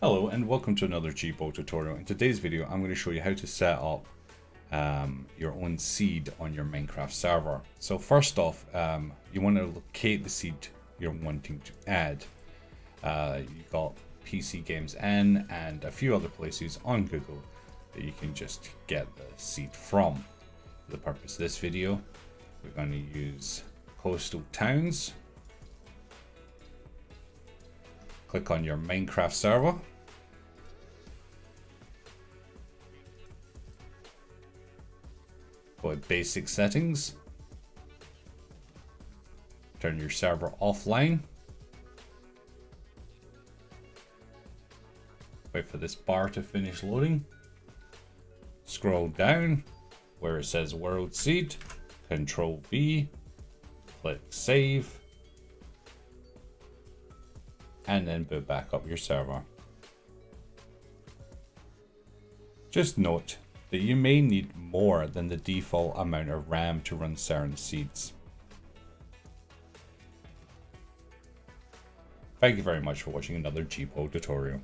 Hello and welcome to another GPORTAL tutorial. In today's video I'm going to show you how to set up um, your own seed on your Minecraft server. So first off, um, you want to locate the seed you're wanting to add. Uh, you've got PCGamesN and a few other places on Google that you can just get the seed from. For the purpose of this video, we're going to use Coastal Towns click on your Minecraft server. Go to basic settings. Turn your server offline. Wait for this bar to finish loading. Scroll down where it says World Seed. Control V. Click Save and then boot back up your server. Just note that you may need more than the default amount of RAM to run certain seeds. Thank you very much for watching another GPORTAL tutorial.